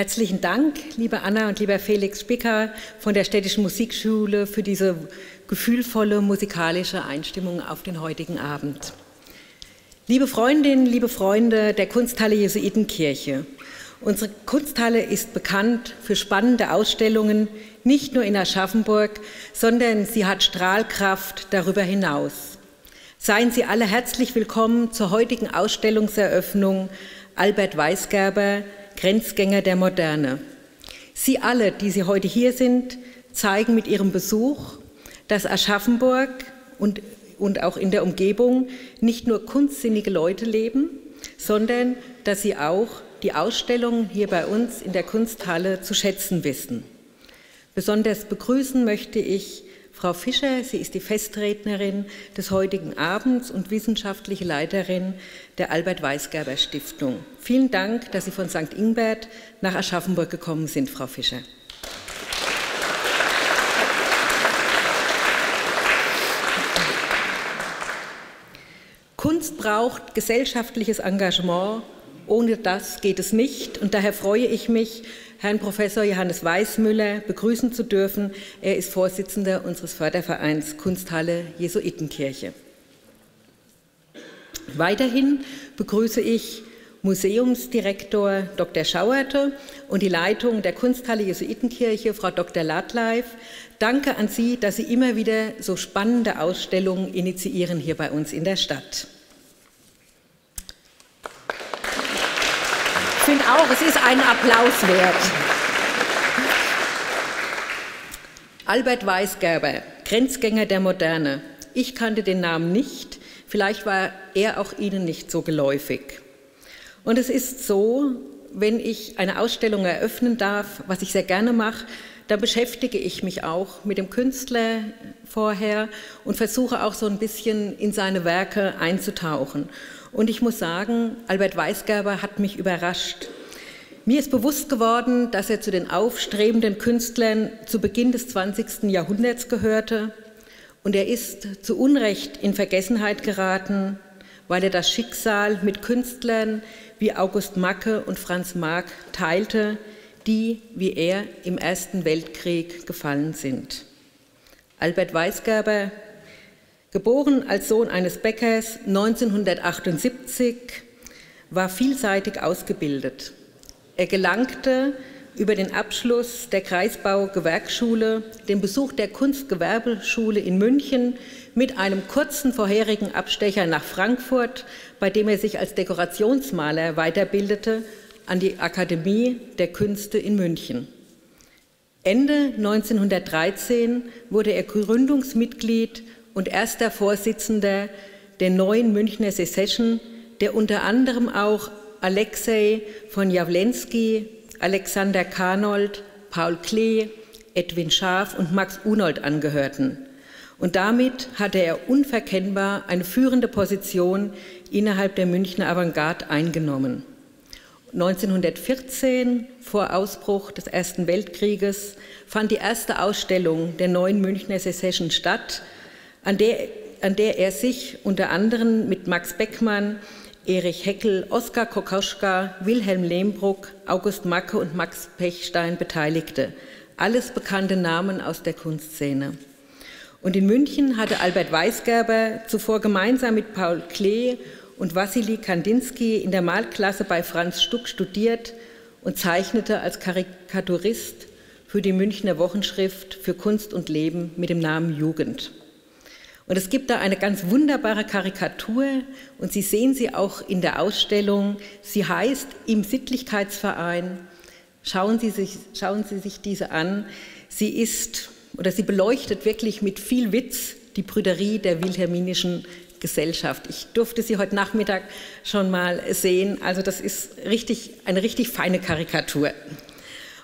Herzlichen Dank, liebe Anna und lieber Felix Spicker von der Städtischen Musikschule für diese gefühlvolle musikalische Einstimmung auf den heutigen Abend. Liebe Freundinnen, liebe Freunde der Kunsthalle Jesuitenkirche, unsere Kunsthalle ist bekannt für spannende Ausstellungen, nicht nur in Aschaffenburg, sondern sie hat Strahlkraft darüber hinaus. Seien Sie alle herzlich willkommen zur heutigen Ausstellungseröffnung Albert Weisgerber, Grenzgänger der Moderne. Sie alle, die Sie heute hier sind, zeigen mit Ihrem Besuch, dass Aschaffenburg und, und auch in der Umgebung nicht nur kunstsinnige Leute leben, sondern dass sie auch die Ausstellung hier bei uns in der Kunsthalle zu schätzen wissen. Besonders begrüßen möchte ich Frau Fischer, sie ist die Festrednerin des heutigen Abends und wissenschaftliche Leiterin der Albert Weisgerber Stiftung. Vielen Dank, dass Sie von St. Ingbert nach Aschaffenburg gekommen sind, Frau Fischer. Kunst braucht gesellschaftliches Engagement. Ohne das geht es nicht. Und daher freue ich mich, Herrn Professor Johannes Weißmüller begrüßen zu dürfen. Er ist Vorsitzender unseres Fördervereins Kunsthalle Jesuitenkirche. Weiterhin begrüße ich Museumsdirektor Dr. Schauerte und die Leitung der Kunsthalle Jesuitenkirche, Frau Dr. Ladleif. Danke an Sie, dass Sie immer wieder so spannende Ausstellungen initiieren hier bei uns in der Stadt. Finde auch, es ist einen Applaus wert. Albert Weisgerber, Grenzgänger der Moderne. Ich kannte den Namen nicht, vielleicht war er auch Ihnen nicht so geläufig. Und es ist so, wenn ich eine Ausstellung eröffnen darf, was ich sehr gerne mache, dann beschäftige ich mich auch mit dem Künstler vorher und versuche auch so ein bisschen in seine Werke einzutauchen. Und ich muss sagen, Albert Weisgerber hat mich überrascht. Mir ist bewusst geworden, dass er zu den aufstrebenden Künstlern zu Beginn des 20. Jahrhunderts gehörte. Und er ist zu Unrecht in Vergessenheit geraten, weil er das Schicksal mit Künstlern wie August Macke und Franz Marc teilte, die, wie er, im Ersten Weltkrieg gefallen sind. Albert Weisgerber Geboren als Sohn eines Bäckers 1978, war vielseitig ausgebildet. Er gelangte über den Abschluss der Kreisbau-Gewerkschule, den Besuch der Kunstgewerbeschule in München mit einem kurzen vorherigen Abstecher nach Frankfurt, bei dem er sich als Dekorationsmaler weiterbildete, an die Akademie der Künste in München. Ende 1913 wurde er Gründungsmitglied und erster Vorsitzender der neuen Münchner Secession, der unter anderem auch Alexei von Jawlensky, Alexander Karnold, Paul Klee, Edwin Schaaf und Max Unold angehörten. Und damit hatte er unverkennbar eine führende Position innerhalb der Münchner Avantgarde eingenommen. 1914, vor Ausbruch des Ersten Weltkrieges, fand die erste Ausstellung der neuen Münchner Secession statt, an der, an der er sich unter anderem mit Max Beckmann, Erich Heckel, Oskar Kokoschka, Wilhelm Lehmbruck, August Macke und Max Pechstein beteiligte. Alles bekannte Namen aus der Kunstszene. Und in München hatte Albert Weisgerber zuvor gemeinsam mit Paul Klee und Wassily Kandinsky in der Malklasse bei Franz Stuck studiert und zeichnete als Karikaturist für die Münchner Wochenschrift für Kunst und Leben mit dem Namen Jugend. Und es gibt da eine ganz wunderbare Karikatur und Sie sehen sie auch in der Ausstellung. Sie heißt Im Sittlichkeitsverein. Schauen Sie sich, schauen sie sich diese an. Sie ist oder sie beleuchtet wirklich mit viel Witz die Brüderie der wilhelminischen Gesellschaft. Ich durfte sie heute Nachmittag schon mal sehen. Also das ist richtig, eine richtig feine Karikatur.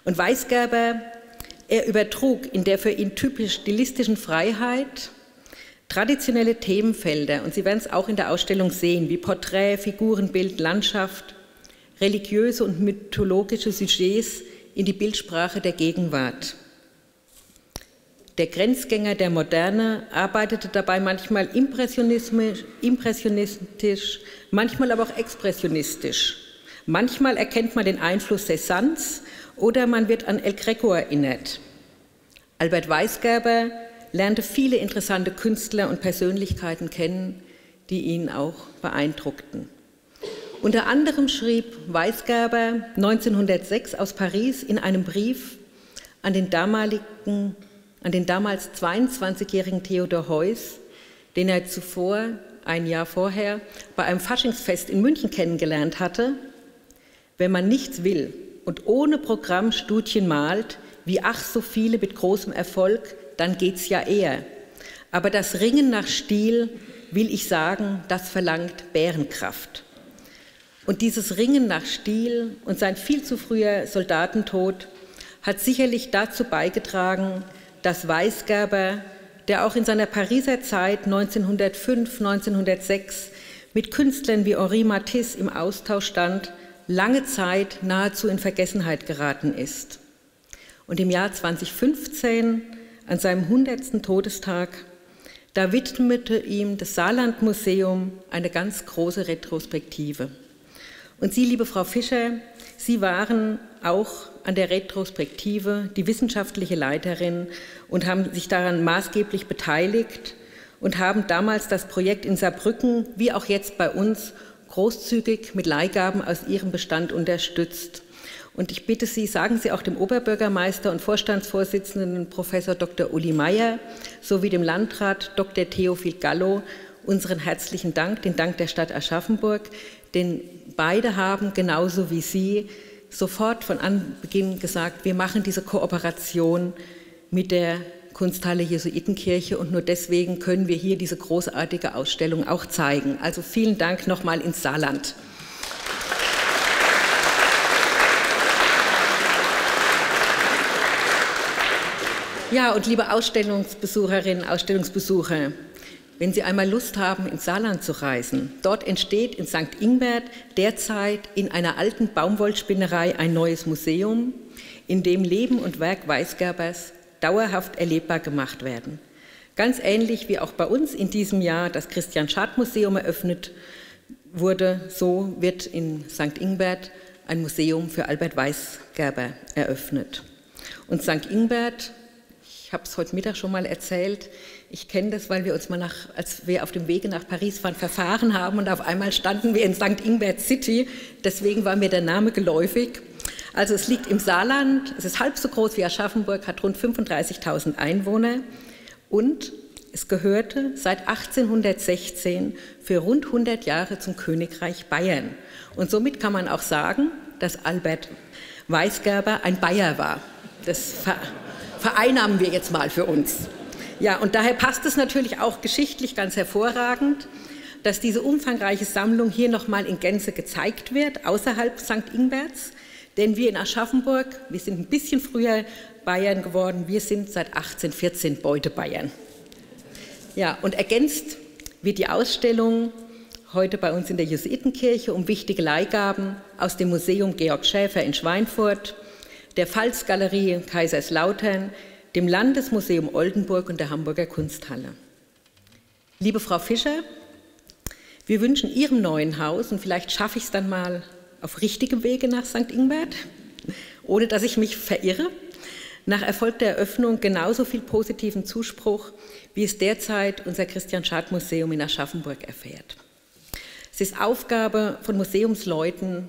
Und Weisgerber, er übertrug in der für ihn typisch stilistischen Freiheit Traditionelle Themenfelder, und Sie werden es auch in der Ausstellung sehen, wie Porträt, Figurenbild, Landschaft, religiöse und mythologische Sujets in die Bildsprache der Gegenwart. Der Grenzgänger der Moderne arbeitete dabei manchmal impressionistisch, manchmal aber auch expressionistisch, Manchmal erkennt man den Einfluss Cézannes oder man wird an El Greco erinnert. Albert Weisgerber lernte viele interessante Künstler und Persönlichkeiten kennen, die ihn auch beeindruckten. Unter anderem schrieb Weisgerber 1906 aus Paris in einem Brief an den, damaligen, an den damals 22-jährigen Theodor Heuss, den er zuvor, ein Jahr vorher, bei einem Faschingsfest in München kennengelernt hatte, wenn man nichts will und ohne Programm Studien malt, wie ach so viele mit großem Erfolg, dann geht's ja eher. Aber das Ringen nach Stil, will ich sagen, das verlangt Bärenkraft. Und dieses Ringen nach Stil und sein viel zu früher Soldatentod hat sicherlich dazu beigetragen, dass Weisgerber, der auch in seiner Pariser Zeit 1905, 1906 mit Künstlern wie Henri Matisse im Austausch stand, lange Zeit nahezu in Vergessenheit geraten ist. Und im Jahr 2015, an seinem 100. Todestag, da widmete ihm das Saarlandmuseum eine ganz große Retrospektive. Und Sie, liebe Frau Fischer, Sie waren auch an der Retrospektive die wissenschaftliche Leiterin und haben sich daran maßgeblich beteiligt und haben damals das Projekt in Saarbrücken, wie auch jetzt bei uns, großzügig mit Leihgaben aus Ihrem Bestand unterstützt. Und ich bitte Sie, sagen Sie auch dem Oberbürgermeister und Vorstandsvorsitzenden Professor Dr. Uli Meyer sowie dem Landrat Dr. Theophil Gallo unseren herzlichen Dank, den Dank der Stadt Aschaffenburg, denn beide haben genauso wie Sie sofort von Anbeginn gesagt, wir machen diese Kooperation mit der Kunsthalle Jesuitenkirche und nur deswegen können wir hier diese großartige Ausstellung auch zeigen. Also vielen Dank nochmal ins Saarland. Ja, und liebe Ausstellungsbesucherinnen, Ausstellungsbesucher, wenn Sie einmal Lust haben, ins Saarland zu reisen, dort entsteht in St. Ingbert derzeit in einer alten Baumwollspinnerei ein neues Museum, in dem Leben und Werk Weisgerbers dauerhaft erlebbar gemacht werden. Ganz ähnlich wie auch bei uns in diesem Jahr das Christian Schad Museum eröffnet wurde, so wird in St. Ingbert ein Museum für Albert Weisgerber eröffnet. Und St. Ingbert, ich habe es heute Mittag schon mal erzählt, ich kenne das, weil wir uns mal nach, als wir auf dem Wege nach Paris waren, verfahren haben und auf einmal standen wir in St. Ingbert City. Deswegen war mir der Name geläufig. Also es liegt im Saarland, es ist halb so groß wie Aschaffenburg, hat rund 35.000 Einwohner und es gehörte seit 1816 für rund 100 Jahre zum Königreich Bayern. Und somit kann man auch sagen, dass Albert Weisgerber ein Bayer war. Das vereinnahmen wir jetzt mal für uns. Ja, und daher passt es natürlich auch geschichtlich ganz hervorragend, dass diese umfangreiche Sammlung hier nochmal in Gänze gezeigt wird, außerhalb St. Ingberts. Denn wir in Aschaffenburg, wir sind ein bisschen früher Bayern geworden, wir sind seit 1814 Beute Bayern. Ja, und ergänzt wird die Ausstellung heute bei uns in der Jesuitenkirche um wichtige Leihgaben aus dem Museum Georg Schäfer in Schweinfurt, der Pfalzgalerie Kaiserslautern, dem Landesmuseum Oldenburg und der Hamburger Kunsthalle. Liebe Frau Fischer, wir wünschen Ihrem neuen Haus, und vielleicht schaffe ich es dann mal auf richtigem Wege nach St. Ingbert, ohne dass ich mich verirre, nach Erfolg der Eröffnung genauso viel positiven Zuspruch, wie es derzeit unser Christian Schad Museum in Aschaffenburg erfährt. Es ist Aufgabe von Museumsleuten,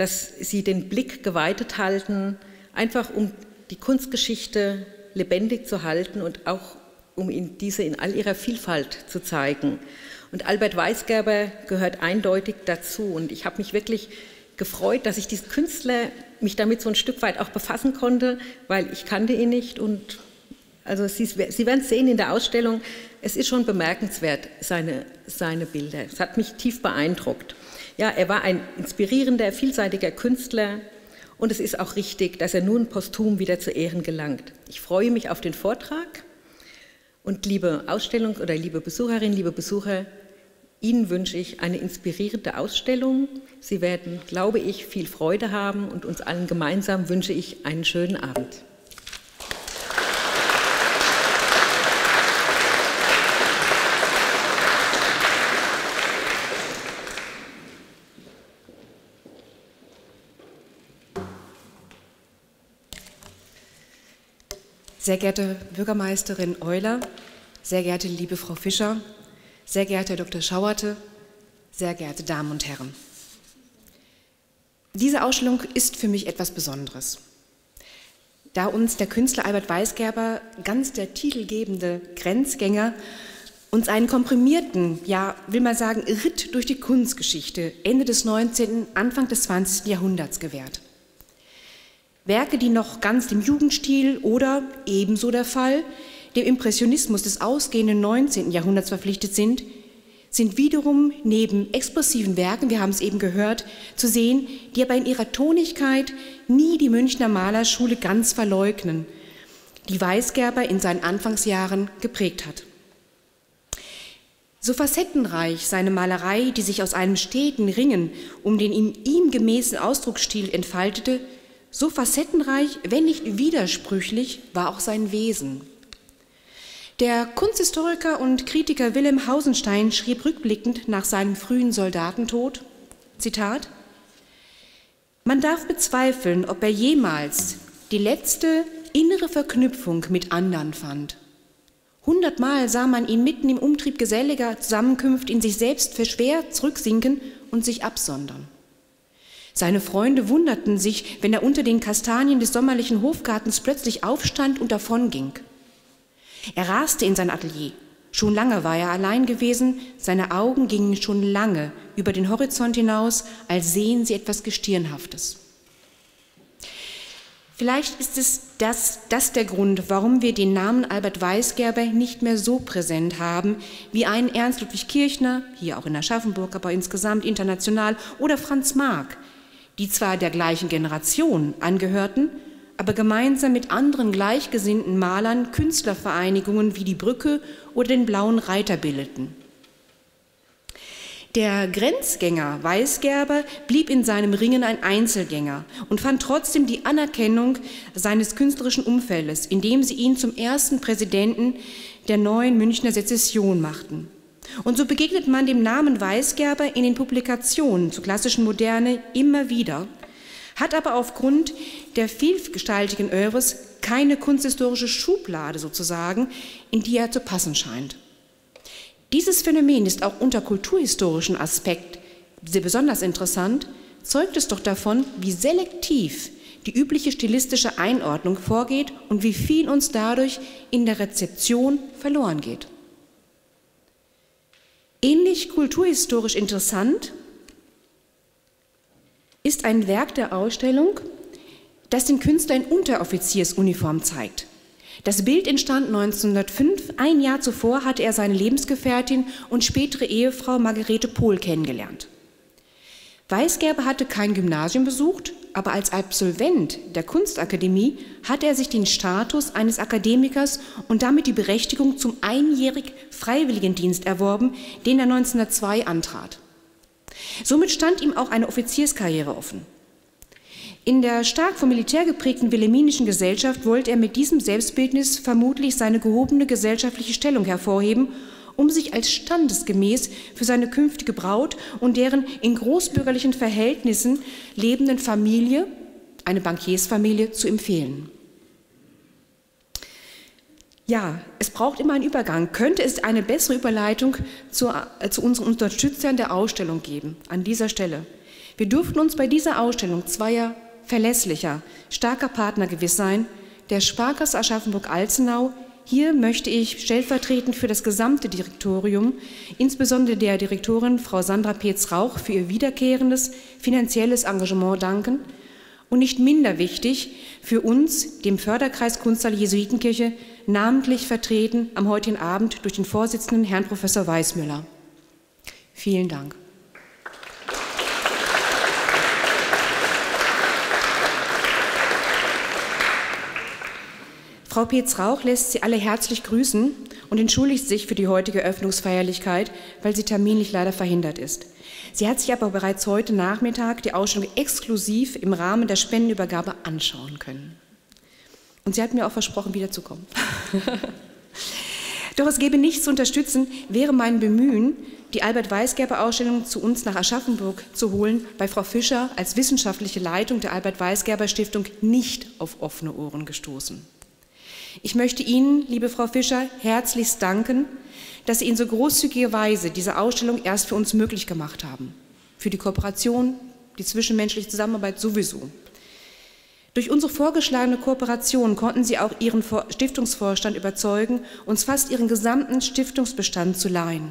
dass sie den Blick geweitet halten, einfach um die Kunstgeschichte lebendig zu halten und auch um ihn, diese in all ihrer Vielfalt zu zeigen. Und Albert Weisgerber gehört eindeutig dazu. Und ich habe mich wirklich gefreut, dass ich diesen Künstler mich damit so ein Stück weit auch befassen konnte, weil ich kannte ihn nicht. Und also Sie, Sie werden sehen in der Ausstellung, es ist schon bemerkenswert, seine, seine Bilder. Es hat mich tief beeindruckt. Ja, er war ein inspirierender, vielseitiger Künstler, und es ist auch richtig, dass er nun posthum wieder zu Ehren gelangt. Ich freue mich auf den Vortrag und liebe Ausstellung oder liebe Besucherinnen, liebe Besucher, Ihnen wünsche ich eine inspirierende Ausstellung. Sie werden, glaube ich, viel Freude haben und uns allen gemeinsam wünsche ich einen schönen Abend. Sehr geehrte Bürgermeisterin Euler, sehr geehrte liebe Frau Fischer, sehr geehrter Dr. Schauerte, sehr geehrte Damen und Herren. Diese Ausstellung ist für mich etwas Besonderes. Da uns der Künstler Albert Weisgerber, ganz der titelgebende Grenzgänger, uns einen komprimierten, ja, will man sagen, Ritt durch die Kunstgeschichte Ende des 19., Anfang des 20. Jahrhunderts gewährt. Werke, die noch ganz dem Jugendstil oder ebenso der Fall dem Impressionismus des ausgehenden 19. Jahrhunderts verpflichtet sind, sind wiederum neben expressiven Werken, wir haben es eben gehört, zu sehen, die aber in ihrer Tonigkeit nie die Münchner Malerschule ganz verleugnen, die Weisgerber in seinen Anfangsjahren geprägt hat. So facettenreich seine Malerei, die sich aus einem steten Ringen um den ihm, ihm gemäßen Ausdrucksstil entfaltete, so facettenreich, wenn nicht widersprüchlich, war auch sein Wesen. Der Kunsthistoriker und Kritiker Wilhelm Hausenstein schrieb rückblickend nach seinem frühen Soldatentod, Zitat, man darf bezweifeln, ob er jemals die letzte innere Verknüpfung mit anderen fand. Hundertmal sah man ihn mitten im Umtrieb geselliger Zusammenkünfte in sich selbst verschwer zurücksinken und sich absondern. Seine Freunde wunderten sich, wenn er unter den Kastanien des sommerlichen Hofgartens plötzlich aufstand und davonging. Er raste in sein Atelier. Schon lange war er allein gewesen, seine Augen gingen schon lange über den Horizont hinaus, als sehen sie etwas Gestirnhaftes. Vielleicht ist es das, das der Grund, warum wir den Namen Albert Weisgerber nicht mehr so präsent haben wie einen Ernst Ludwig Kirchner, hier auch in Aschaffenburg, aber insgesamt international, oder Franz Marc, die zwar der gleichen Generation angehörten, aber gemeinsam mit anderen gleichgesinnten Malern Künstlervereinigungen wie die Brücke oder den Blauen Reiter bildeten. Der Grenzgänger Weißgerber blieb in seinem Ringen ein Einzelgänger und fand trotzdem die Anerkennung seines künstlerischen Umfeldes, indem sie ihn zum ersten Präsidenten der neuen Münchner Sezession machten. Und so begegnet man dem Namen Weißgerber in den Publikationen zur klassischen Moderne immer wieder – hat aber aufgrund der vielgestaltigen Oeuvres keine kunsthistorische Schublade sozusagen, in die er zu passen scheint. Dieses Phänomen ist auch unter kulturhistorischen Aspekt sehr besonders interessant, zeugt es doch davon, wie selektiv die übliche stilistische Einordnung vorgeht und wie viel uns dadurch in der Rezeption verloren geht. Ähnlich kulturhistorisch interessant ist ein Werk der Ausstellung, das den Künstler in Unteroffiziersuniform zeigt. Das Bild entstand 1905. Ein Jahr zuvor hatte er seine Lebensgefährtin und spätere Ehefrau Margarete Pohl kennengelernt. Weisgerber hatte kein Gymnasium besucht, aber als Absolvent der Kunstakademie hat er sich den Status eines Akademikers und damit die Berechtigung zum einjährig Freiwilligendienst erworben, den er 1902 antrat. Somit stand ihm auch eine Offizierskarriere offen. In der stark vom Militär geprägten wilhelminischen Gesellschaft wollte er mit diesem Selbstbildnis vermutlich seine gehobene gesellschaftliche Stellung hervorheben, um sich als standesgemäß für seine künftige Braut und deren in großbürgerlichen Verhältnissen lebenden Familie, eine Bankiersfamilie, zu empfehlen. Ja, es braucht immer einen Übergang. Könnte es eine bessere Überleitung zu, äh, zu unseren Unterstützern der Ausstellung geben, an dieser Stelle? Wir durften uns bei dieser Ausstellung zweier verlässlicher, starker Partner gewiss sein, der Sparkasse Aschaffenburg-Alzenau. Hier möchte ich stellvertretend für das gesamte Direktorium, insbesondere der Direktorin Frau Sandra Petz-Rauch, für ihr wiederkehrendes finanzielles Engagement danken und nicht minder wichtig für uns, dem Förderkreis Kunsthalle Jesuitenkirche, namentlich vertreten am heutigen Abend durch den Vorsitzenden Herrn Professor Weißmüller. Vielen Dank. Frau Petz-Rauch lässt Sie alle herzlich grüßen und entschuldigt sich für die heutige Öffnungsfeierlichkeit, weil sie terminlich leider verhindert ist. Sie hat sich aber bereits heute Nachmittag die Ausstellung exklusiv im Rahmen der Spendenübergabe anschauen können. Und sie hat mir auch versprochen, wiederzukommen. Doch es gäbe nichts zu unterstützen, wäre mein Bemühen, die Albert Weisgerber-Ausstellung zu uns nach Aschaffenburg zu holen, bei Frau Fischer als wissenschaftliche Leitung der Albert Weisgerber Stiftung nicht auf offene Ohren gestoßen. Ich möchte Ihnen, liebe Frau Fischer, herzlichst danken, dass Sie in so großzügiger Weise diese Ausstellung erst für uns möglich gemacht haben. Für die Kooperation, die zwischenmenschliche Zusammenarbeit sowieso. Durch unsere vorgeschlagene Kooperation konnten Sie auch Ihren Stiftungsvorstand überzeugen, uns fast Ihren gesamten Stiftungsbestand zu leihen.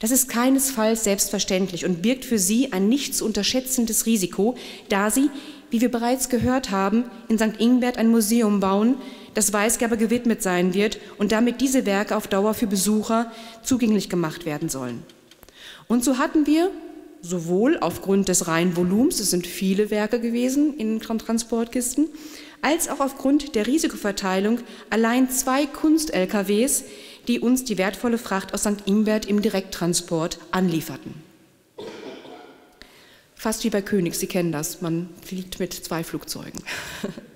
Das ist keinesfalls selbstverständlich und birgt für Sie ein nicht zu unterschätzendes Risiko, da Sie, wie wir bereits gehört haben, in St. Ingbert ein Museum bauen, das Weißgerber gewidmet sein wird und damit diese Werke auf Dauer für Besucher zugänglich gemacht werden sollen. Und so hatten wir sowohl aufgrund des reinen Volumens, es sind viele Werke gewesen in Transportkisten, als auch aufgrund der Risikoverteilung allein zwei Kunst-LKWs, die uns die wertvolle Fracht aus St. Ingbert im Direkttransport anlieferten. Fast wie bei König, Sie kennen das, man fliegt mit zwei Flugzeugen.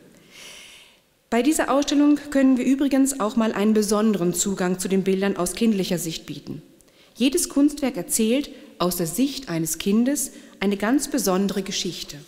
Bei dieser Ausstellung können wir übrigens auch mal einen besonderen Zugang zu den Bildern aus kindlicher Sicht bieten. Jedes Kunstwerk erzählt aus der Sicht eines Kindes eine ganz besondere Geschichte.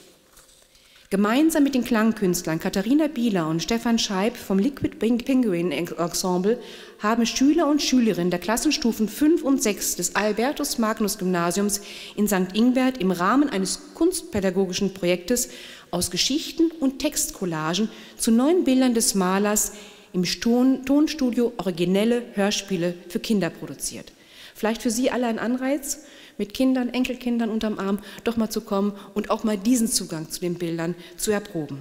Gemeinsam mit den Klangkünstlern Katharina Bieler und Stefan Scheib vom Liquid Penguin Ensemble haben Schüler und Schülerinnen der Klassenstufen 5 und 6 des Albertus Magnus Gymnasiums in St. Ingbert im Rahmen eines kunstpädagogischen Projektes aus Geschichten und Textcollagen zu neuen Bildern des Malers im Tonstudio originelle Hörspiele für Kinder produziert. Vielleicht für Sie alle ein Anreiz, mit Kindern, Enkelkindern unterm Arm doch mal zu kommen und auch mal diesen Zugang zu den Bildern zu erproben.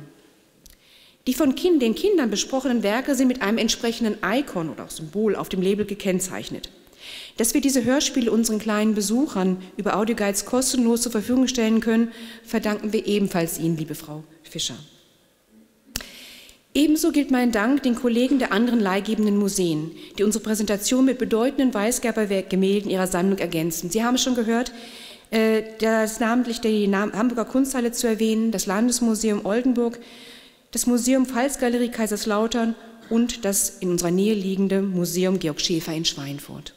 Die von kind, den Kindern besprochenen Werke sind mit einem entsprechenden Icon oder auch Symbol auf dem Label gekennzeichnet. Dass wir diese Hörspiele unseren kleinen Besuchern über Audioguides kostenlos zur Verfügung stellen können, verdanken wir ebenfalls Ihnen, liebe Frau Fischer. Ebenso gilt mein Dank den Kollegen der anderen leihgebenden Museen, die unsere Präsentation mit bedeutenden Weißgerber-Gemälden ihrer Sammlung ergänzen. Sie haben schon gehört, äh, das namentlich die Hamburger Kunsthalle zu erwähnen, das Landesmuseum Oldenburg, das Museum Pfalzgalerie Kaiserslautern und das in unserer Nähe liegende Museum Georg Schäfer in Schweinfurt.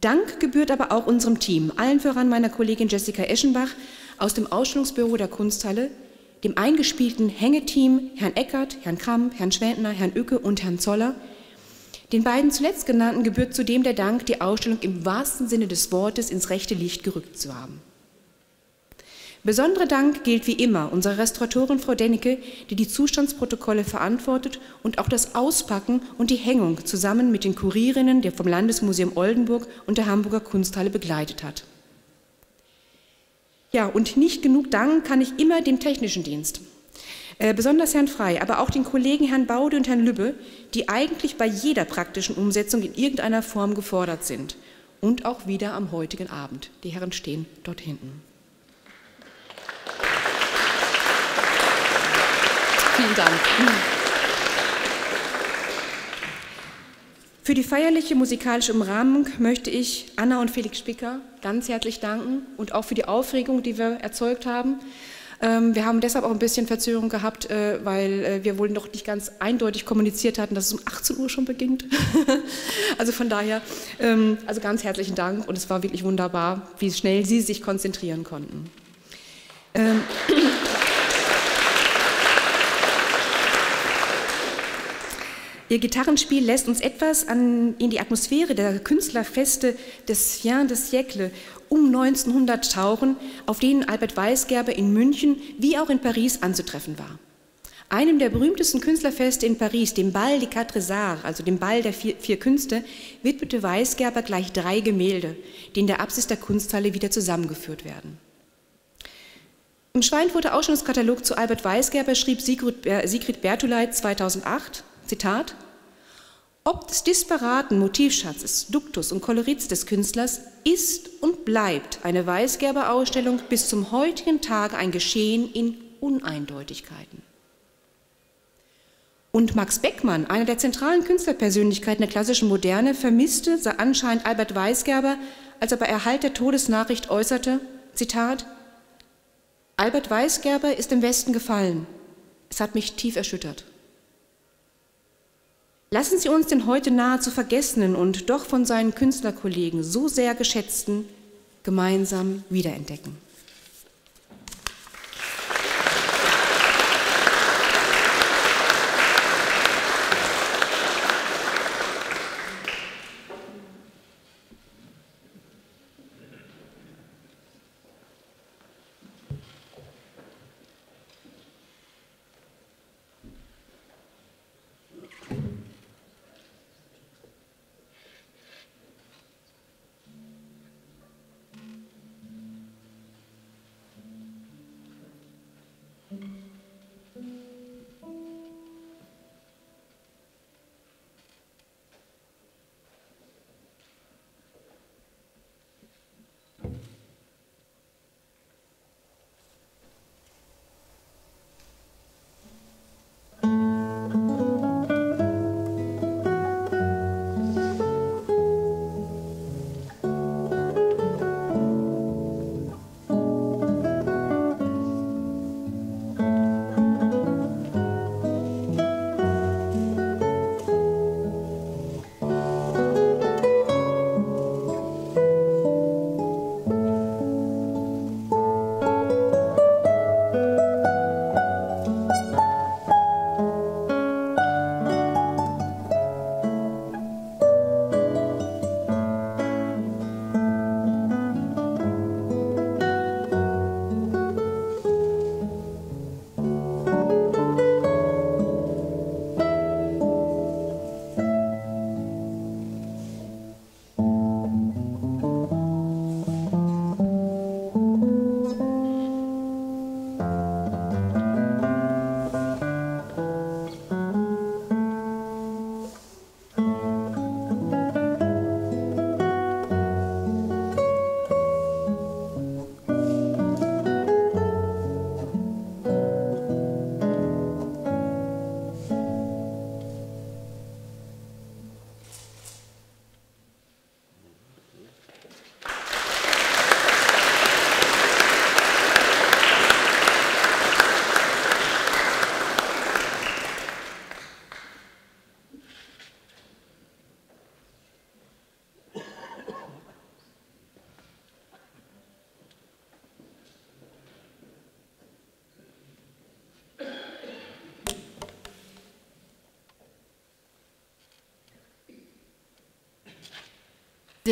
Dank gebührt aber auch unserem Team, allen voran meiner Kollegin Jessica Eschenbach aus dem Ausstellungsbüro der Kunsthalle, dem eingespielten Hängeteam Herrn Eckert, Herrn Kramp, Herrn Schwendner, Herrn Ücke und Herrn Zoller. Den beiden zuletzt genannten gebührt zudem der Dank, die Ausstellung im wahrsten Sinne des Wortes ins rechte Licht gerückt zu haben. Besonderer Dank gilt wie immer unserer Restauratorin Frau Dennecke, die die Zustandsprotokolle verantwortet und auch das Auspacken und die Hängung zusammen mit den Kurierinnen der vom Landesmuseum Oldenburg und der Hamburger Kunsthalle begleitet hat. Ja, und nicht genug Dank kann ich immer dem technischen Dienst. Äh, besonders Herrn Frei, aber auch den Kollegen Herrn Baude und Herrn Lübbe, die eigentlich bei jeder praktischen Umsetzung in irgendeiner Form gefordert sind. Und auch wieder am heutigen Abend. Die Herren stehen dort hinten. Vielen Dank. Für die feierliche musikalische Umrahmung möchte ich Anna und Felix Spicker ganz herzlich danken und auch für die Aufregung, die wir erzeugt haben. Ähm, wir haben deshalb auch ein bisschen Verzögerung gehabt, äh, weil äh, wir wohl noch nicht ganz eindeutig kommuniziert hatten, dass es um 18 Uhr schon beginnt. also von daher, ähm, also ganz herzlichen Dank und es war wirklich wunderbar, wie schnell Sie sich konzentrieren konnten. Ihr Gitarrenspiel lässt uns etwas an, in die Atmosphäre der Künstlerfeste des Fin de Siècle um 1900 tauchen, auf denen Albert Weisgerber in München wie auch in Paris anzutreffen war. Einem der berühmtesten Künstlerfeste in Paris, dem Bal des Quatre Arts, also dem Ball der vier, vier Künste, widmete Weisgerber gleich drei Gemälde, die in der Apsis der Kunsthalle wieder zusammengeführt werden. Im Schweinfurter Ausstellungskatalog zu Albert Weisgerber schrieb Sigrid Bertuleit 2008, Zitat, ob des disparaten Motivschatzes, Duktus und Kolorits des Künstlers ist und bleibt eine Weißgerber-Ausstellung bis zum heutigen Tage ein Geschehen in Uneindeutigkeiten. Und Max Beckmann, einer der zentralen Künstlerpersönlichkeiten der klassischen Moderne, vermisste anscheinend Albert Weisgerber, als er bei Erhalt der Todesnachricht äußerte, Zitat, Albert Weisgerber ist im Westen gefallen. Es hat mich tief erschüttert. Lassen Sie uns den heute nahezu vergessenen und doch von seinen Künstlerkollegen so sehr geschätzten gemeinsam wiederentdecken.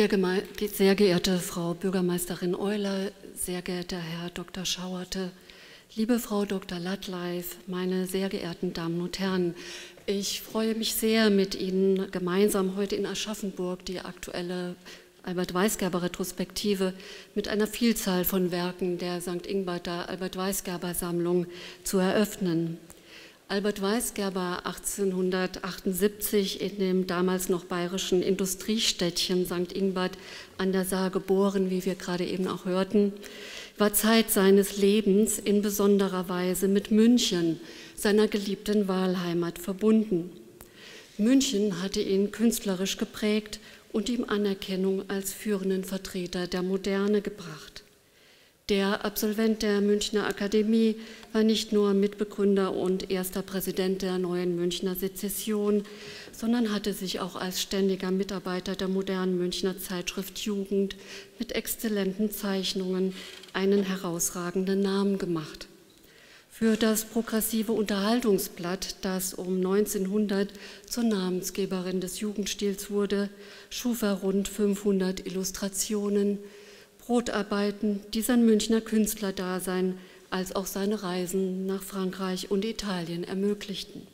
Sehr, sehr, geehrte Frau Bürgermeisterin Euler, sehr geehrter Herr Dr. Schauerte, liebe Frau Dr. Lattleif, meine sehr geehrten Damen und Herren, ich freue mich sehr, mit Ihnen gemeinsam heute in Aschaffenburg die aktuelle Albert Weisgerber Retrospektive mit einer Vielzahl von Werken der St. Ingberter Albert Weisgerber Sammlung zu eröffnen. Albert Weisgerber 1878 in dem damals noch bayerischen Industriestädtchen St. Ingbert an der Saar geboren, wie wir gerade eben auch hörten, war Zeit seines Lebens in besonderer Weise mit München, seiner geliebten Wahlheimat, verbunden. München hatte ihn künstlerisch geprägt und ihm Anerkennung als führenden Vertreter der Moderne gebracht. Der Absolvent der Münchner Akademie war nicht nur Mitbegründer und erster Präsident der neuen Münchner Sezession, sondern hatte sich auch als ständiger Mitarbeiter der modernen Münchner Zeitschrift Jugend mit exzellenten Zeichnungen einen herausragenden Namen gemacht. Für das progressive Unterhaltungsblatt, das um 1900 zur Namensgeberin des Jugendstils wurde, schuf er rund 500 Illustrationen, Brotarbeiten, die sein Münchner Künstlerdasein als auch seine Reisen nach Frankreich und Italien ermöglichten.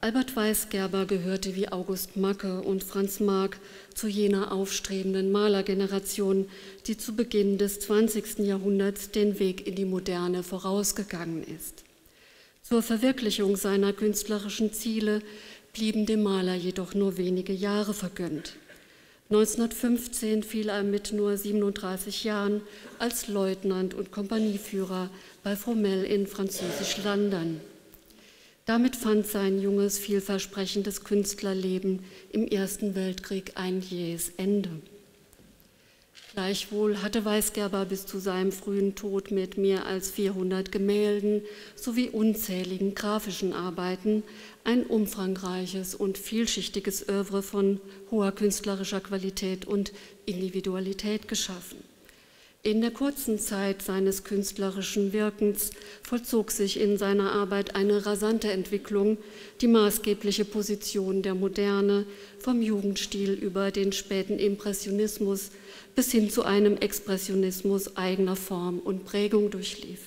Albert Weisgerber gehörte wie August Macke und Franz Marc zu jener aufstrebenden Malergeneration, die zu Beginn des 20. Jahrhunderts den Weg in die Moderne vorausgegangen ist. Zur Verwirklichung seiner künstlerischen Ziele blieben dem Maler jedoch nur wenige Jahre vergönnt. 1915 fiel er mit nur 37 Jahren als Leutnant und Kompanieführer bei Fromel in Französisch-Landern. Damit fand sein junges, vielversprechendes Künstlerleben im Ersten Weltkrieg ein jähes Ende. Gleichwohl hatte Weisgerber bis zu seinem frühen Tod mit mehr als 400 Gemälden sowie unzähligen grafischen Arbeiten ein umfangreiches und vielschichtiges Övre von hoher künstlerischer Qualität und Individualität geschaffen. In der kurzen Zeit seines künstlerischen Wirkens vollzog sich in seiner Arbeit eine rasante Entwicklung, die maßgebliche Position der Moderne vom Jugendstil über den späten Impressionismus bis hin zu einem Expressionismus eigener Form und Prägung durchlief.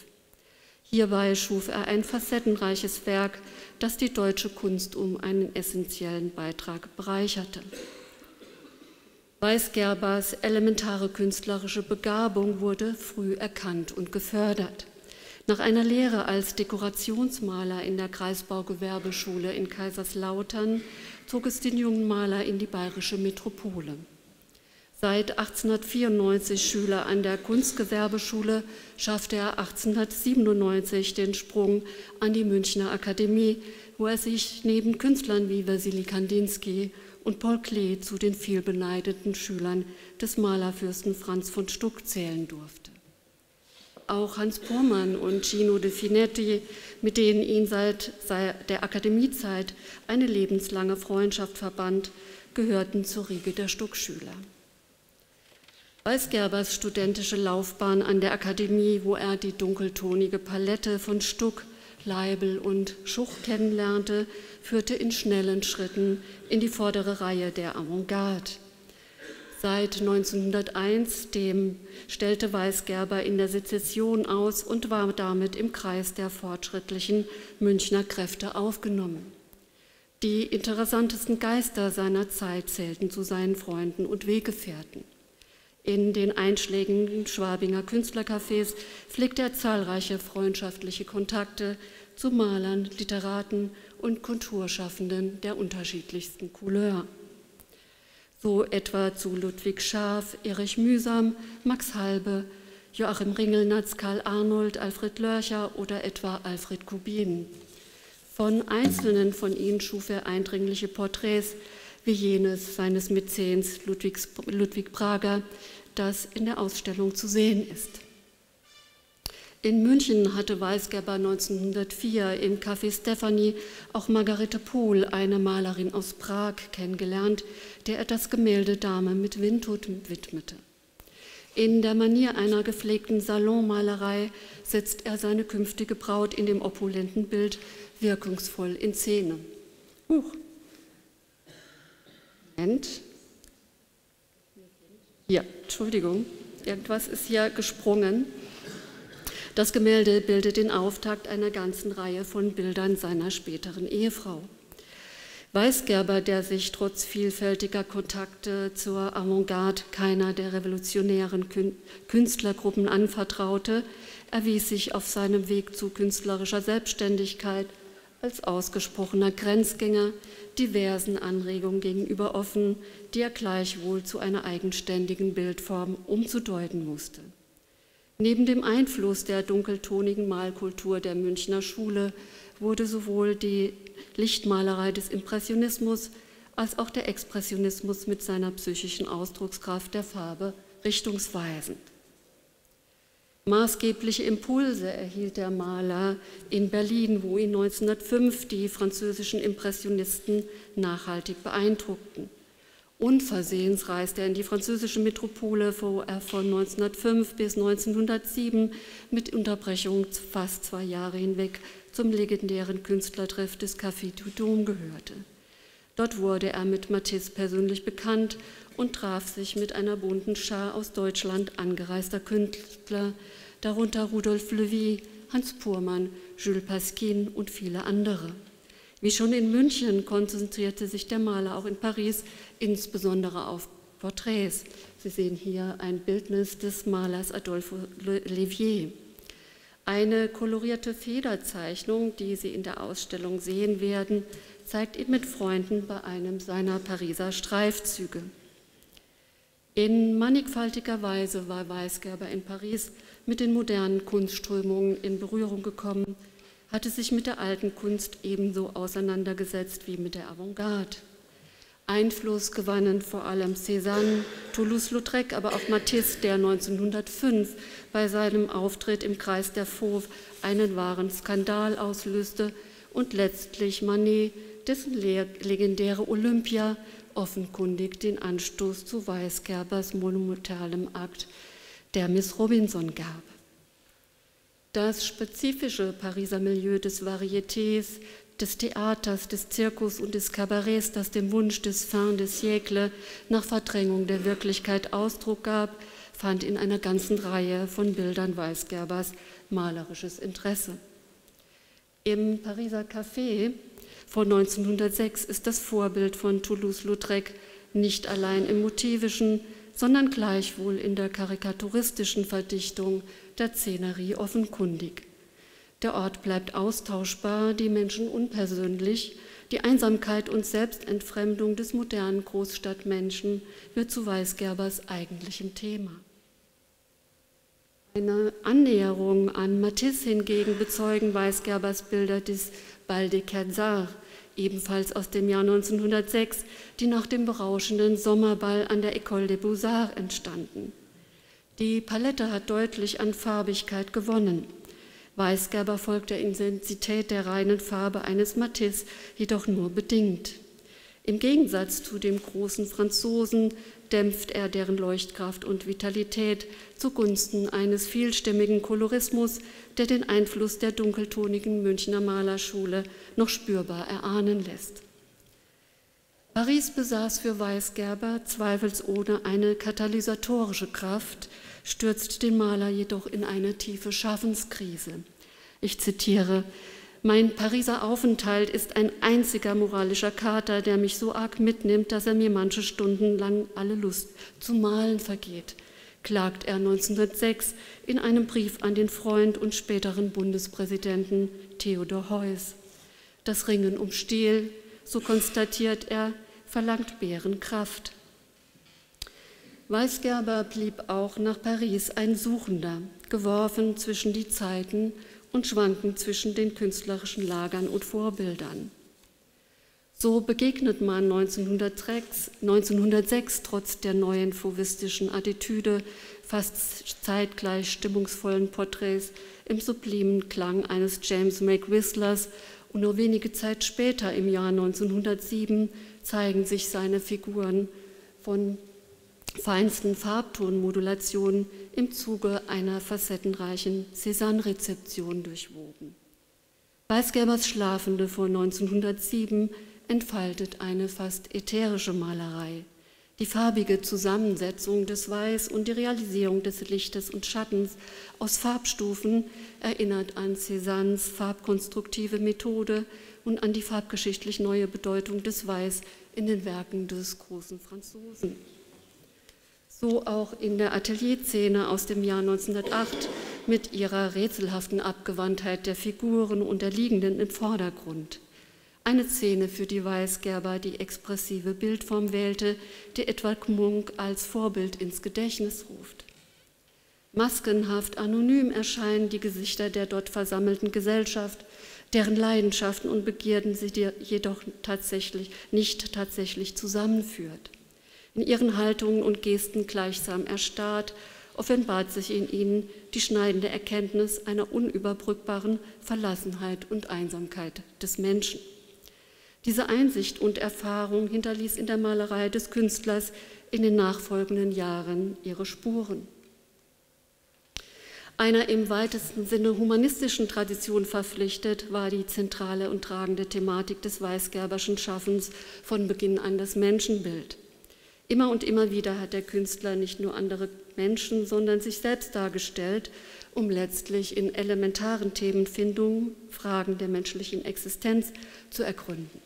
Hierbei schuf er ein facettenreiches Werk, das die deutsche Kunst um einen essentiellen Beitrag bereicherte. Weisgerbers elementare künstlerische Begabung wurde früh erkannt und gefördert. Nach einer Lehre als Dekorationsmaler in der Kreisbaugewerbeschule in Kaiserslautern zog es den jungen Maler in die bayerische Metropole. Seit 1894 Schüler an der Kunstgewerbeschule schaffte er 1897 den Sprung an die Münchner Akademie, wo er sich neben Künstlern wie Wassily Kandinsky und Paul Klee zu den vielbeneideten Schülern des Malerfürsten Franz von Stuck zählen durfte. Auch Hans Purmann und Gino de Finetti, mit denen ihn seit der Akademiezeit eine lebenslange Freundschaft verband, gehörten zur Riege der Stuck-Schüler. Weisgerbers studentische Laufbahn an der Akademie, wo er die dunkeltonige Palette von Stuck, Leibel und Schuch kennenlernte, führte in schnellen Schritten in die vordere Reihe der Avantgarde. Seit 1901 dem stellte Weisgerber in der Sezession aus und war damit im Kreis der fortschrittlichen Münchner Kräfte aufgenommen. Die interessantesten Geister seiner Zeit zählten zu seinen Freunden und Weggefährten. In den einschlägigen Schwabinger Künstlercafés pflegt er zahlreiche freundschaftliche Kontakte zu Malern, Literaten und Kulturschaffenden der unterschiedlichsten Couleur. So etwa zu Ludwig Schaaf, Erich Mühsam, Max Halbe, Joachim Ringelnatz, Karl Arnold, Alfred Lörcher oder etwa Alfred Kubin. Von einzelnen von ihnen schuf er eindringliche Porträts, wie jenes seines Mäzens Ludwig Prager, das in der Ausstellung zu sehen ist. In München hatte Weisgerber 1904 im Café Stephanie auch Margarete Pohl, eine Malerin aus Prag, kennengelernt, der er das Gemälde Dame mit Windhut widmete. In der Manier einer gepflegten Salonmalerei setzt er seine künftige Braut in dem opulenten Bild wirkungsvoll in Szene. Huch. Moment. Ja, Entschuldigung, irgendwas ist hier gesprungen. Das Gemälde bildet den Auftakt einer ganzen Reihe von Bildern seiner späteren Ehefrau. Weisgerber, der sich trotz vielfältiger Kontakte zur Avantgarde keiner der revolutionären Künstlergruppen anvertraute, erwies sich auf seinem Weg zu künstlerischer Selbstständigkeit als ausgesprochener Grenzgänger, diversen Anregungen gegenüber offen, die er gleichwohl zu einer eigenständigen Bildform umzudeuten musste. Neben dem Einfluss der dunkeltonigen Malkultur der Münchner Schule wurde sowohl die Lichtmalerei des Impressionismus als auch der Expressionismus mit seiner psychischen Ausdruckskraft der Farbe richtungsweisend. Maßgebliche Impulse erhielt der Maler in Berlin, wo ihn 1905 die französischen Impressionisten nachhaltig beeindruckten. Unversehens reiste er in die französische Metropole, wo er von 1905 bis 1907 mit Unterbrechung fast zwei Jahre hinweg zum legendären Künstlertreff des Café du Dôme gehörte. Dort wurde er mit Matisse persönlich bekannt und traf sich mit einer bunten Schar aus Deutschland angereister Künstler, darunter Rudolf Levy, Hans Purmann, Jules Pasquin und viele andere. Wie schon in München konzentrierte sich der Maler auch in Paris insbesondere auf Porträts. Sie sehen hier ein Bildnis des Malers Adolphe Levier. Eine kolorierte Federzeichnung, die Sie in der Ausstellung sehen werden, zeigt ihn mit Freunden bei einem seiner Pariser Streifzüge. In mannigfaltiger Weise war Weisgerber in Paris mit den modernen Kunstströmungen in Berührung gekommen, hatte sich mit der alten Kunst ebenso auseinandergesetzt wie mit der Avantgarde. Einfluss gewannen vor allem Cézanne, Toulouse-Lautrec, aber auch Matisse, der 1905 bei seinem Auftritt im Kreis der Fauve einen wahren Skandal auslöste und letztlich Manet, dessen legendäre Olympia offenkundig den Anstoß zu Weisgerbers monumentalem Akt der Miss Robinson gab. Das spezifische Pariser Milieu des Varietés, des Theaters, des Zirkus und des Kabarets, das dem Wunsch des Fin de siècle nach Verdrängung der Wirklichkeit Ausdruck gab, fand in einer ganzen Reihe von Bildern Weisgerbers malerisches Interesse. Im Pariser Café von 1906 ist das Vorbild von Toulouse-Lautrec nicht allein im motivischen, sondern gleichwohl in der karikaturistischen Verdichtung der Szenerie offenkundig. Der Ort bleibt austauschbar, die Menschen unpersönlich, die Einsamkeit und Selbstentfremdung des modernen Großstadtmenschen wird zu Weisgerbers eigentlichem Thema. Eine Annäherung an Matisse hingegen bezeugen Weisgerbers Bilder des Bal de ebenfalls aus dem Jahr 1906, die nach dem berauschenden Sommerball an der École des Beaux-Arts entstanden. Die Palette hat deutlich an Farbigkeit gewonnen. Weisgerber folgt der Intensität der reinen Farbe eines Matisse jedoch nur bedingt. Im Gegensatz zu dem großen Franzosen dämpft er deren Leuchtkraft und Vitalität zugunsten eines vielstimmigen Kolorismus, der den Einfluss der dunkeltonigen Münchner Malerschule noch spürbar erahnen lässt. Paris besaß für Weisgerber zweifelsohne eine katalysatorische Kraft, stürzt den Maler jedoch in eine tiefe Schaffenskrise. Ich zitiere, mein Pariser Aufenthalt ist ein einziger moralischer Kater, der mich so arg mitnimmt, dass er mir manche Stunden lang alle Lust zu malen vergeht, klagt er 1906 in einem Brief an den Freund und späteren Bundespräsidenten Theodor Heuss. Das Ringen um Stil, so konstatiert er, verlangt Bärenkraft. Weisgerber blieb auch nach Paris ein Suchender, geworfen zwischen die Zeiten und schwanken zwischen den künstlerischen Lagern und Vorbildern. So begegnet man 1906, 1906 trotz der neuen fauvistischen Attitüde fast zeitgleich stimmungsvollen Porträts im sublimen Klang eines James Make Whistlers und nur wenige Zeit später, im Jahr 1907, zeigen sich seine Figuren von feinsten Farbtonmodulationen im Zuge einer facettenreichen Cézanne-Rezeption durchwoben. Weißgerbers Schlafende vor 1907 entfaltet eine fast ätherische Malerei. Die farbige Zusammensetzung des Weiß und die Realisierung des Lichtes und Schattens aus Farbstufen erinnert an Cézannes farbkonstruktive Methode und an die farbgeschichtlich neue Bedeutung des Weiß in den Werken des großen Franzosen. So auch in der Atelierszene aus dem Jahr 1908 mit ihrer rätselhaften Abgewandtheit der Figuren und der Liegenden im Vordergrund. Eine Szene, für die Weisgerber die expressive Bildform wählte, die Edward Munk als Vorbild ins Gedächtnis ruft. Maskenhaft anonym erscheinen die Gesichter der dort versammelten Gesellschaft, deren Leidenschaften und Begierden sie jedoch tatsächlich nicht tatsächlich zusammenführt. In ihren Haltungen und Gesten gleichsam erstarrt, offenbart sich in ihnen die schneidende Erkenntnis einer unüberbrückbaren Verlassenheit und Einsamkeit des Menschen. Diese Einsicht und Erfahrung hinterließ in der Malerei des Künstlers in den nachfolgenden Jahren ihre Spuren. Einer im weitesten Sinne humanistischen Tradition verpflichtet war die zentrale und tragende Thematik des Weißgerberschen Schaffens von Beginn an das Menschenbild. Immer und immer wieder hat der Künstler nicht nur andere Menschen, sondern sich selbst dargestellt, um letztlich in elementaren Themenfindungen Fragen der menschlichen Existenz zu ergründen.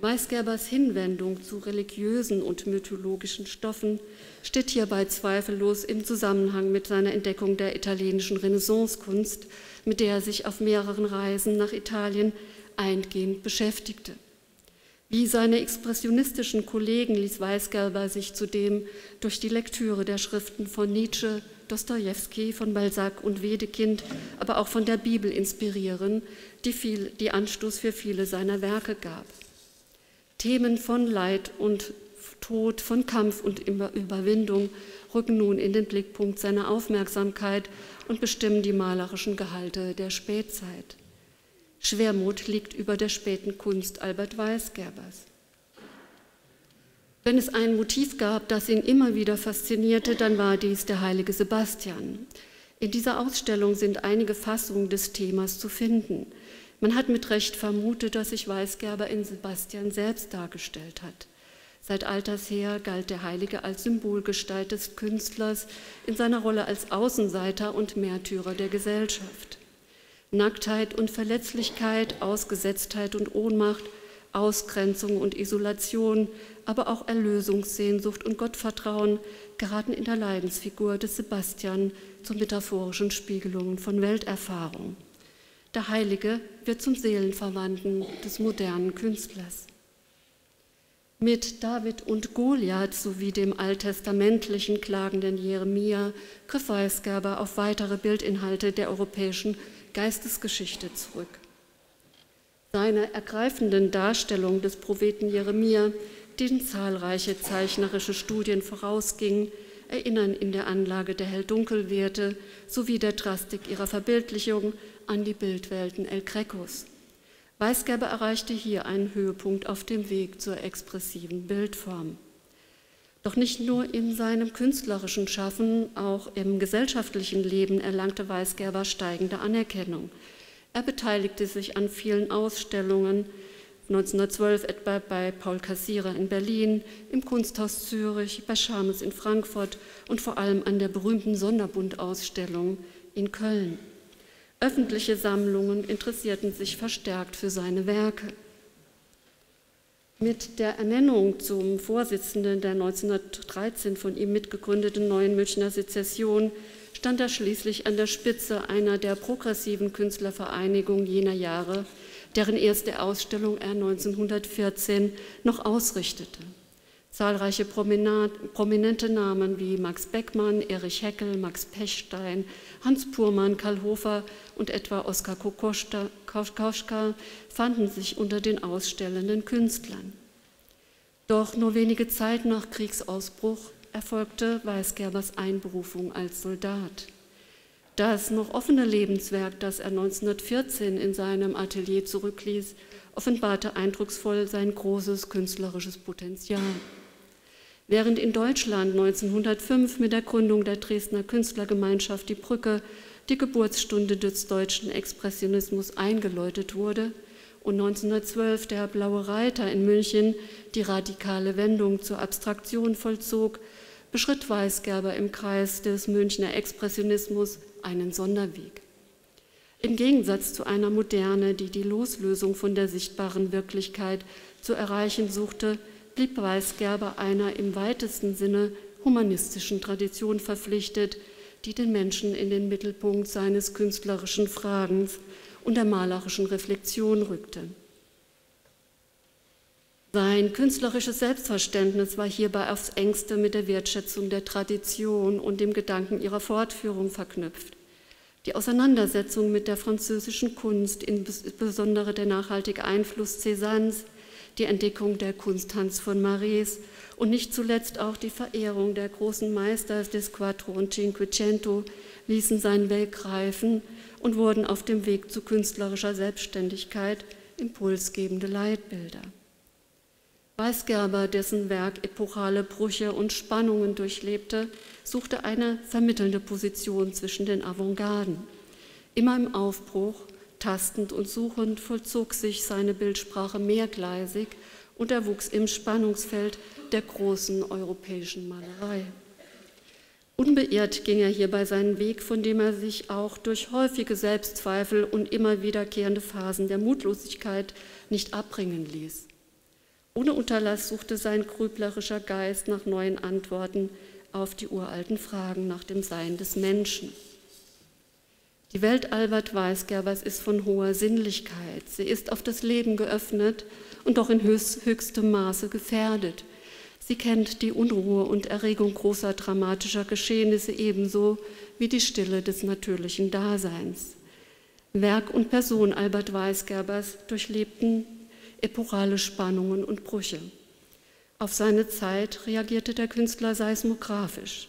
Weisgerbers Hinwendung zu religiösen und mythologischen Stoffen steht hierbei zweifellos im Zusammenhang mit seiner Entdeckung der italienischen Renaissancekunst, mit der er sich auf mehreren Reisen nach Italien eingehend beschäftigte. Wie seine expressionistischen Kollegen ließ Weisgerber sich zudem durch die Lektüre der Schriften von Nietzsche, Dostoevsky, von Balzac und Wedekind, aber auch von der Bibel inspirieren, die, viel, die Anstoß für viele seiner Werke gab. Themen von Leid und Tod, von Kampf und Überwindung rücken nun in den Blickpunkt seiner Aufmerksamkeit und bestimmen die malerischen Gehalte der Spätzeit. Schwermut liegt über der späten Kunst Albert Weisgerbers. Wenn es ein Motiv gab, das ihn immer wieder faszinierte, dann war dies der heilige Sebastian. In dieser Ausstellung sind einige Fassungen des Themas zu finden. Man hat mit Recht vermutet, dass sich Weisgerber in Sebastian selbst dargestellt hat. Seit alters her galt der Heilige als Symbolgestalt des Künstlers in seiner Rolle als Außenseiter und Märtyrer der Gesellschaft. Nacktheit und Verletzlichkeit, Ausgesetztheit und Ohnmacht, Ausgrenzung und Isolation, aber auch Erlösungssehnsucht und Gottvertrauen geraten in der Leidensfigur des Sebastian zu metaphorischen Spiegelungen von Welterfahrung. Der Heilige wird zum Seelenverwandten des modernen Künstlers. Mit David und Goliath sowie dem alttestamentlichen klagenden Jeremia griff Weisgerber auf weitere Bildinhalte der europäischen Geistesgeschichte zurück. Seine ergreifenden Darstellung des Propheten Jeremia, denen zahlreiche zeichnerische Studien vorausgingen, erinnern in der Anlage der Hell-Dunkel-Werte sowie der Drastik ihrer Verbildlichung an die Bildwelten El Grecos. Weisgerber erreichte hier einen Höhepunkt auf dem Weg zur expressiven Bildform. Doch nicht nur in seinem künstlerischen Schaffen, auch im gesellschaftlichen Leben erlangte Weisgerber steigende Anerkennung. Er beteiligte sich an vielen Ausstellungen, 1912 etwa bei Paul Cassirer in Berlin, im Kunsthaus Zürich, bei Schames in Frankfurt und vor allem an der berühmten Sonderbundausstellung in Köln. Öffentliche Sammlungen interessierten sich verstärkt für seine Werke. Mit der Ernennung zum Vorsitzenden der 1913 von ihm mitgegründeten Neuen Münchner Sezession stand er schließlich an der Spitze einer der progressiven Künstlervereinigungen jener Jahre, deren erste Ausstellung er 1914 noch ausrichtete. Zahlreiche prominente Namen wie Max Beckmann, Erich Heckel, Max Pechstein, Hans Purmann, Karl Hofer und etwa Oskar Kokoschka fanden sich unter den ausstellenden Künstlern. Doch nur wenige Zeit nach Kriegsausbruch erfolgte Weisgerbers Einberufung als Soldat. Das noch offene Lebenswerk, das er 1914 in seinem Atelier zurückließ, offenbarte eindrucksvoll sein großes künstlerisches Potenzial. Während in Deutschland 1905 mit der Gründung der Dresdner Künstlergemeinschaft Die Brücke die Geburtsstunde des deutschen Expressionismus eingeläutet wurde und 1912 der Blaue Reiter in München die radikale Wendung zur Abstraktion vollzog, beschritt Weisgerber im Kreis des Münchner Expressionismus einen Sonderweg. Im Gegensatz zu einer Moderne, die die Loslösung von der sichtbaren Wirklichkeit zu erreichen suchte, blieb Weisgerber einer im weitesten Sinne humanistischen Tradition verpflichtet, die den Menschen in den Mittelpunkt seines künstlerischen Fragens und der malerischen Reflexion rückte. Sein künstlerisches Selbstverständnis war hierbei aufs engste mit der Wertschätzung der Tradition und dem Gedanken ihrer Fortführung verknüpft. Die Auseinandersetzung mit der französischen Kunst, insbesondere der nachhaltige Einfluss Cézannes, die Entdeckung der Kunst Hans von Mares und nicht zuletzt auch die Verehrung der großen Meister des Quattro und Cinquecento ließen sein Werk reifen und wurden auf dem Weg zu künstlerischer Selbstständigkeit impulsgebende Leitbilder. Weisgerber, dessen Werk epochale Brüche und Spannungen durchlebte, suchte eine vermittelnde Position zwischen den Avantgarden. Immer im Aufbruch Tastend und suchend vollzog sich seine Bildsprache mehrgleisig und erwuchs im Spannungsfeld der großen europäischen Malerei. Unbeirrt ging er hierbei seinen Weg, von dem er sich auch durch häufige Selbstzweifel und immer wiederkehrende Phasen der Mutlosigkeit nicht abbringen ließ. Ohne Unterlass suchte sein grüblerischer Geist nach neuen Antworten auf die uralten Fragen nach dem Sein des Menschen. Die Welt Albert Weisgerbers ist von hoher Sinnlichkeit. Sie ist auf das Leben geöffnet und doch in höchstem Maße gefährdet. Sie kennt die Unruhe und Erregung großer dramatischer Geschehnisse ebenso wie die Stille des natürlichen Daseins. Werk und Person Albert Weisgerbers durchlebten epochale Spannungen und Brüche. Auf seine Zeit reagierte der Künstler seismographisch.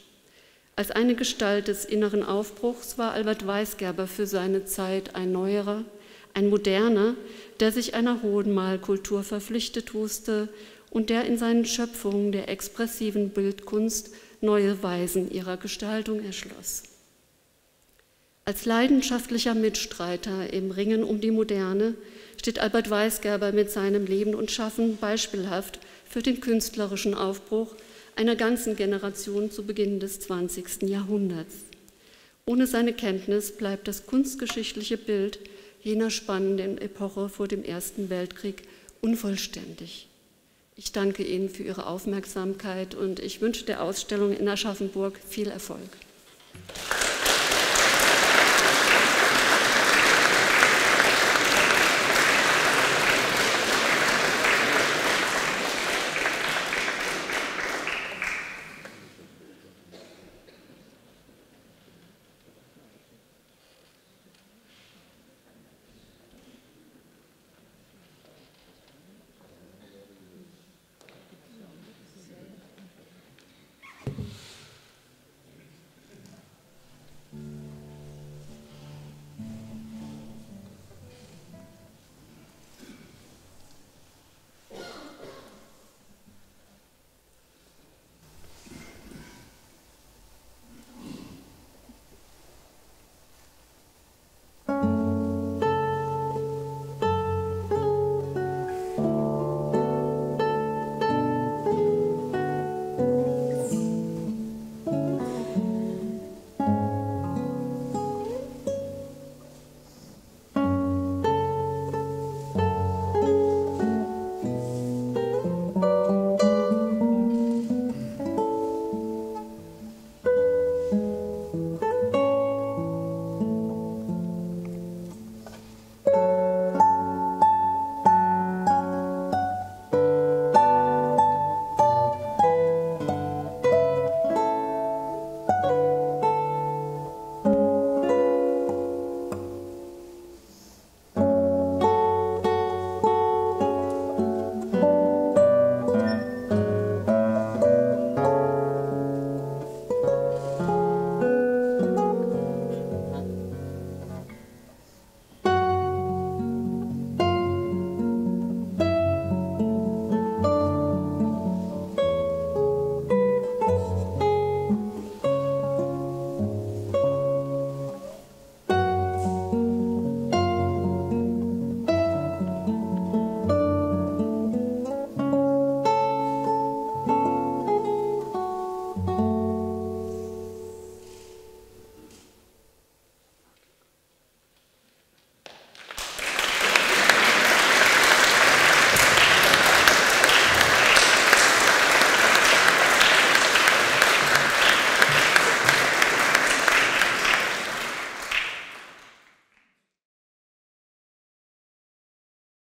Als eine Gestalt des inneren Aufbruchs war Albert Weisgerber für seine Zeit ein neuerer, ein moderner, der sich einer hohen Malkultur verpflichtet wusste und der in seinen Schöpfungen der expressiven Bildkunst neue Weisen ihrer Gestaltung erschloss. Als leidenschaftlicher Mitstreiter im Ringen um die Moderne steht Albert Weisgerber mit seinem Leben und Schaffen beispielhaft für den künstlerischen Aufbruch einer ganzen Generation zu Beginn des 20. Jahrhunderts. Ohne seine Kenntnis bleibt das kunstgeschichtliche Bild jener spannenden Epoche vor dem Ersten Weltkrieg unvollständig. Ich danke Ihnen für Ihre Aufmerksamkeit und ich wünsche der Ausstellung in Aschaffenburg viel Erfolg.